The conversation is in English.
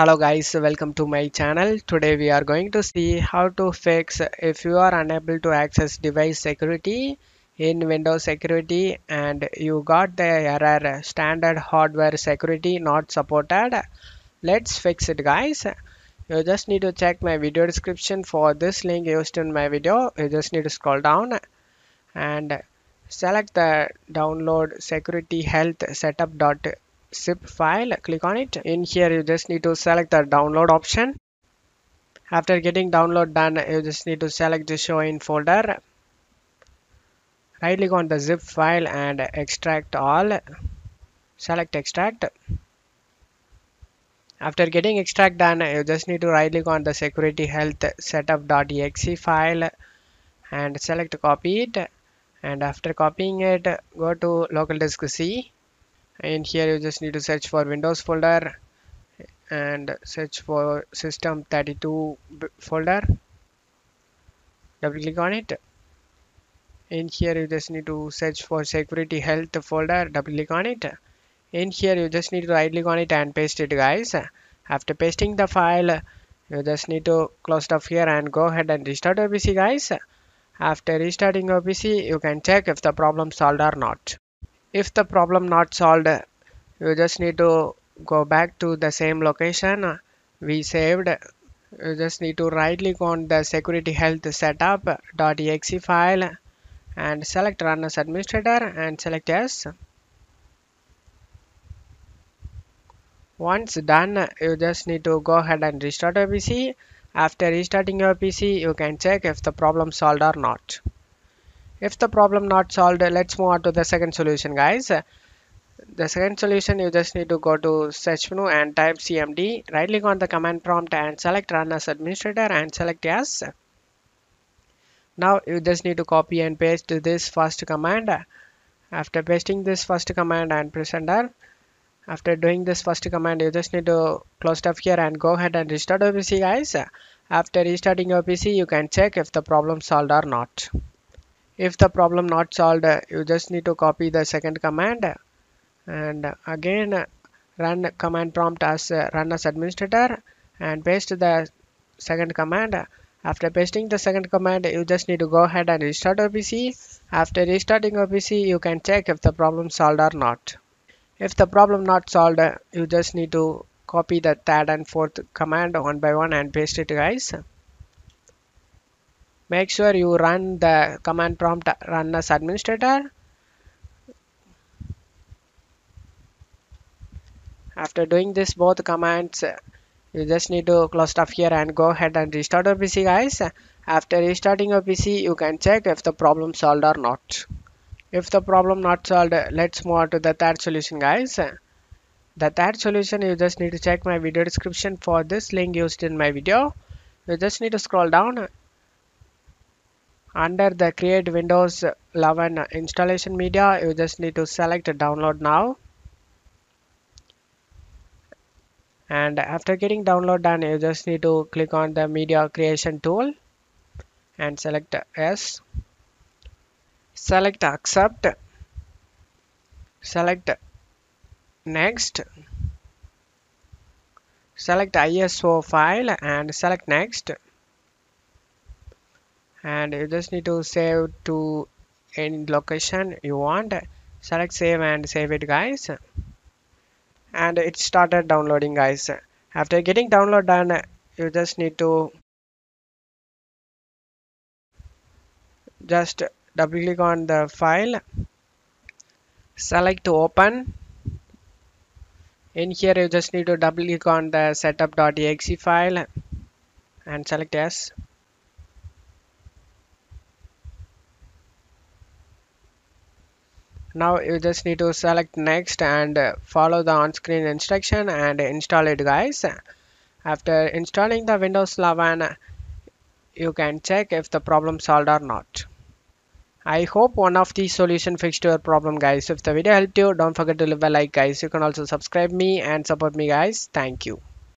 hello guys. Welcome to my channel. Today we are going to see how to fix if you are unable to access device security in windows security and you got the error. Standard hardware security not supported. Let's fix it guys. You just need to check my video description. For this link used in my video. You just need to scroll down and select the download security health setup dot zip file click on it. In here you just need to select the download option. After getting download done you just need to select the show in folder. Right click on the zip file and extract all. Select extract. After getting extract done you just need to right click on the security health setup.exe file and select copy it. And after copying it go to local disk C and here you just need to search for windows folder and search for system 32 folder. Double click on it. In here you just need to search for security health folder. Double click on it. In here you just need to right click on it and paste it guys. After pasting the file you just need to close it off here and go ahead and restart your pc guys. After restarting your pc you can check if the problem solved or not if the problem not solved you just need to go back to the same location. We saved. You just need to right click on the security health setup.exe file and select run as administrator and select yes. Once done you just need to go ahead and restart your pc after restarting your pc you can check if the problem solved or not if the problem not solved let's move on to the second solution guys. The second solution you just need to go to search menu and type cmd right click on the command prompt and select run as administrator and select yes. Now you just need to copy and paste this first command. After pasting this first command and press enter after doing this first command you just need to close stuff here and go ahead and restart your pc guys. After restarting your pc you can check if the problem solved or not if the problem not solved you just need to copy the second command. And again run command prompt as run as administrator and paste the second command. After pasting the second command you just need to go ahead and restart your pc after restarting your pc you can check if the problem solved or not. If the problem not solved you just need to copy the third and fourth command one by one and paste it guys make sure you run the command prompt run as administrator. After doing this both commands you just need to close stuff here and go ahead and restart your pc guys. After restarting your pc you can check if the problem solved or not. If the problem not solved let's move on to the third solution guys. The third solution you just need to check my video description for this link used in my video. You just need to scroll down under the create windows 11 installation media you just need to select download now. And after getting download done you just need to click on the media creation tool and select yes select accept. Select next. Select ISO file and select next and you just need to save to any location you want. Select save and save it guys. And it started downloading guys. After getting download done you just need to just double click on the file. Select to open. In here you just need to double click on the setup.exe file and select yes now you just need to select next and uh, follow the on-screen instruction and install it guys after installing the windows 11 you can check if the problem solved or not I hope one of these solution fixed your problem guys. If the video helped you, don't forget to leave a like guys. You can also subscribe me and support me guys. Thank you.